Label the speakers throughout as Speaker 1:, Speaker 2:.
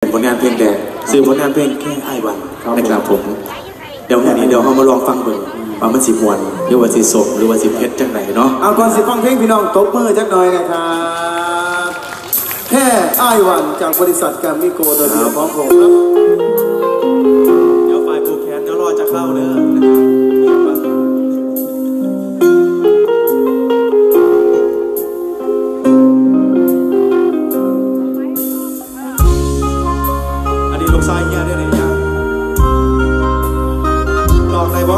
Speaker 1: เป็นผลงานเพลงแดงซื้อผลงานเพลงแค่ไอ้ายวัน
Speaker 2: ครับ
Speaker 1: นะครับผม เดี๋ยววันนี้เดี๋ยวเรามาลองฟังดูว่ามันสิมวนหรือว่าสิสมหรือว่าสิเพชรจังไหนเนาะ
Speaker 2: เอาก่อนสิฟังเพลงพี่น้องตบมือจักหน่อยนะครับแค่อ้ายวันจากบริษัทแกรมมี่โกโดยเดียวของผมครับ
Speaker 1: เดี๋ยวฝ่ายผูกแขนเดี๋ยวรอจะเข้าเด้อ เฮียได้ไหนยังลองได้บ่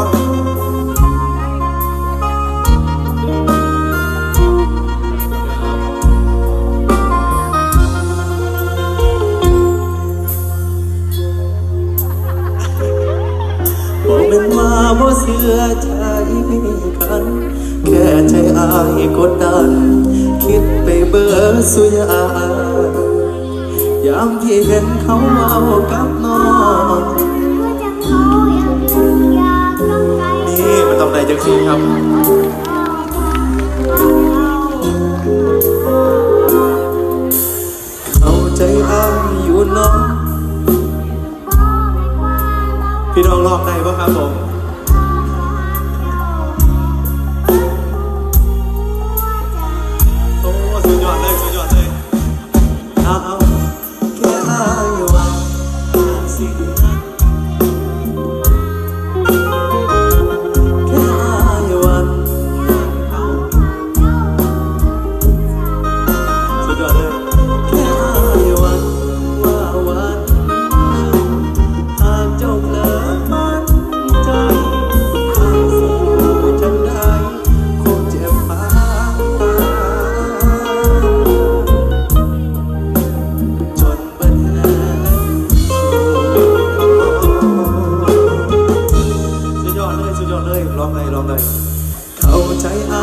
Speaker 3: บอกเป็นว่าบ่เชื่อใจกันแค่ใจอายกดดัน คิดไปเบิดสุยา ยามที่เห็นเขาเอากับน้อง
Speaker 1: นี่มันต้องได้จังซี่ครับ
Speaker 3: เข้าใจอายอยู่เน้อง
Speaker 1: พี่น้องลองได้ป่ะครับผม เข้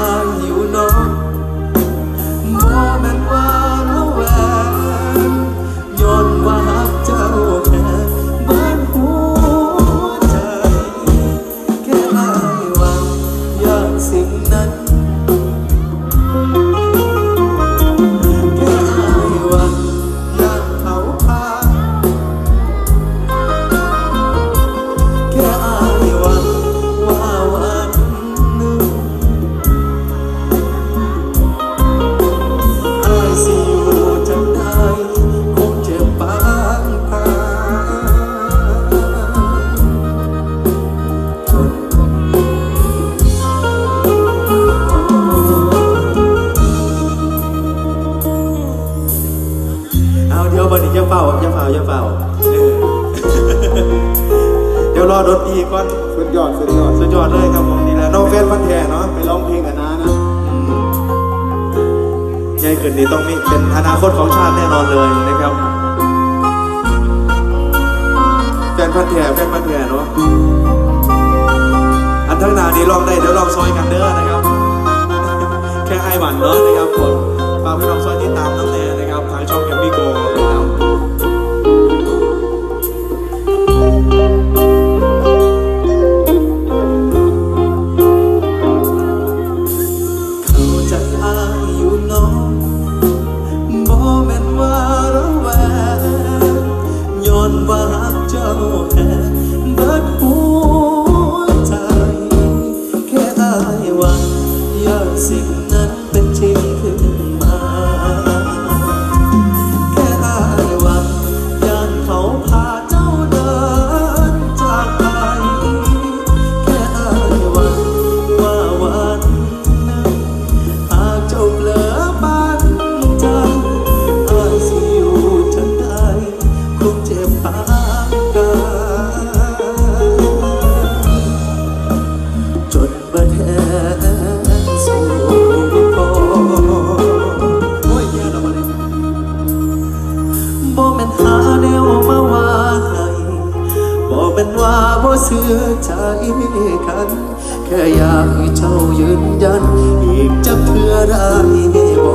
Speaker 3: ววันนี้จะ
Speaker 1: เฝ้าจะเฝ้าจะเฝ้าเออเดี๋ยวรอดนตรีก่อน
Speaker 2: สุดยอดสุดยอด
Speaker 1: สุดยอดเลยครับผมนี่แหละน้องแฟนพันธุ์แท้เนาะ
Speaker 2: ไปร้องเพลงกับน้านะ
Speaker 1: ใหญ่ขึ้นนี่ต้องมีเป็นอนาคตของชาติแน่นอนเลยนะครับแฟนพันธุ์แท้แฟนพันธุ์แท้เนาะอันทั้งหนานี้ลองได้เดี๋ยวลองซอยกันเด้อนะครับ แค่ไอ้หวันเนาะนะครับผมฝากพี่น้องซอยติดตามน้ำแน่า
Speaker 3: ให้บ่แม่นว่าบ่เชื่อใจกันแค่อยากให้เจ้ายืนยัน อีกจักเทื่อได้บ่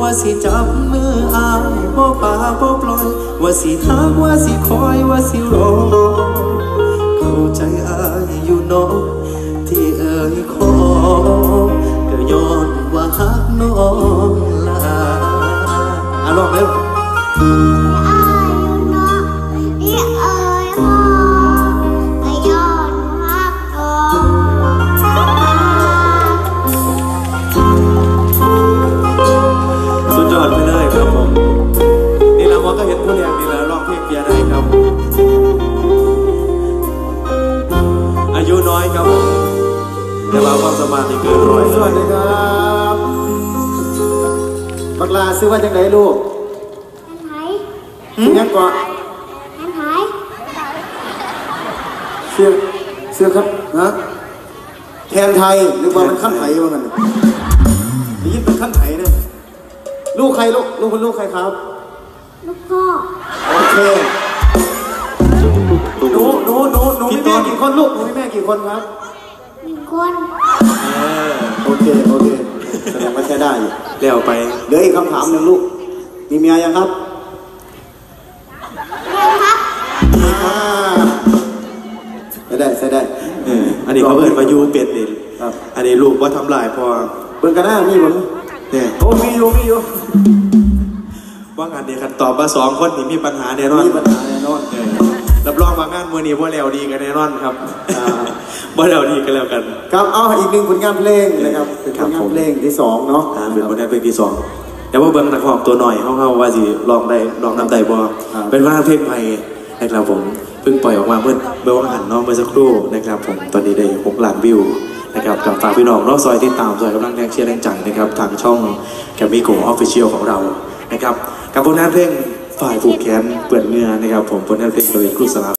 Speaker 3: ว่าสิจับมือ อายบ่ป่าบ่ปล่อย ว่าสิทักว่าสิคอยว่าสิรอ เข้าใจอายอยู่น้องที่เอ่ยขอ น้อ
Speaker 4: ย
Speaker 1: ครับผมแต่ว่าความสามารถนี่เกินร้อย
Speaker 2: ส
Speaker 1: เล
Speaker 2: วัส
Speaker 1: ย
Speaker 2: ดีครับบักลาซื้อว่าจังไหนลูก
Speaker 4: อันไหน
Speaker 2: ซื้อยังก่อน
Speaker 4: อันไหน
Speaker 2: เสื้อเสื้อครับฮะแทนไทยหรือว่ามันขั้นไทยว่างั้นได้ยินเป็นขั้นไทยเนี่ยลูกใครลูกลูกเป็นลูกใครครับ
Speaker 4: ลูกพ่อ
Speaker 2: โอเค กี่คนลูกหนูมีแม่กี่คนครับ
Speaker 4: หนึ่งคน
Speaker 1: เออ
Speaker 2: โอเคโอเคแสดงว่าใช้ได้อยู่
Speaker 1: แล้วไป
Speaker 2: เหลืออีกคำถามหนึ่งลูก มีเมียยังครับ
Speaker 4: เร็วครับ
Speaker 2: อ่าใช้ได้ใช้ได้
Speaker 1: เอออันนี้เขาเอินมายูเป็ดนี่
Speaker 2: ครับ
Speaker 1: อันนี้ลูกว่าทำลายพอ
Speaker 2: เบิ่งกันหน้ามีผม
Speaker 1: เนี่ย
Speaker 2: โอ้มีอยู่มีอยู่
Speaker 1: ว่างานนี้คันตอบมาสองคนนี่มีปัญหาแน่นอน
Speaker 2: มีปัญหาแน่นอน
Speaker 1: เออ รับรองว่างานมือนี้ว่าแล้วดีกันแน่นอนครับ
Speaker 2: อ่า
Speaker 1: ว่าแล้วดีกันแล้วกัน
Speaker 2: ครับเอาอีกหนึ่งผลงานเพลงนะครับเป็นผ
Speaker 1: ครับ
Speaker 2: ลงา
Speaker 1: ผ
Speaker 2: น
Speaker 1: ม
Speaker 2: เพลงที่สองเนาะ
Speaker 1: อ่าเป็นผลงานเพลงที่สองแต่ว่าเบิ้งนักร้องตัวหน่อยเขาเขาว่าสิลองได้ลองนำได้บ่เป็นว่าเพลงใหม่นะครับผมเพิ่งปล่อยออกมาเมื่อเมื่อวันหันเน้องเมื่อสักครู่นะครับผมตอนนี้ได้6ล้านวิวนะครับกับฝากพี่น้องรอบซอยที่ตามซอยกำลังแรงเชียร์แรงใจนะครับทางช่องแกมมี่โกออฟฟิเชียลของเรานะครับกับผลงานเพลง ฝ่ายผูกแขนเปื่อนเนื้อนะครับผมผลงานเพลงโดยครูสลา